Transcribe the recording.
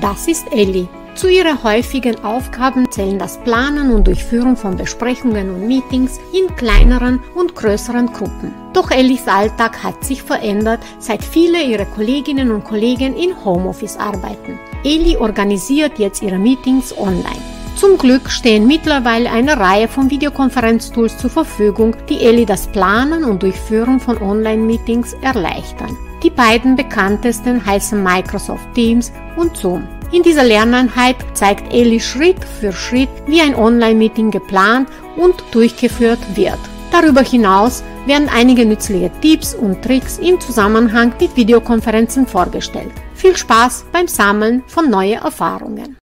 Das ist Ellie. Zu ihren häufigen Aufgaben zählen das Planen und Durchführen von Besprechungen und Meetings in kleineren und größeren Gruppen. Doch Ellis Alltag hat sich verändert, seit viele ihrer Kolleginnen und Kollegen in Homeoffice arbeiten. Ellie organisiert jetzt ihre Meetings online. Zum Glück stehen mittlerweile eine Reihe von Videokonferenztools zur Verfügung, die Ellie das Planen und Durchführen von Online-Meetings erleichtern. Die beiden bekanntesten heißen Microsoft Teams und Zoom. In dieser Lerneinheit zeigt Ellie Schritt für Schritt, wie ein Online-Meeting geplant und durchgeführt wird. Darüber hinaus werden einige nützliche Tipps und Tricks im Zusammenhang mit Videokonferenzen vorgestellt. Viel Spaß beim Sammeln von neuen Erfahrungen.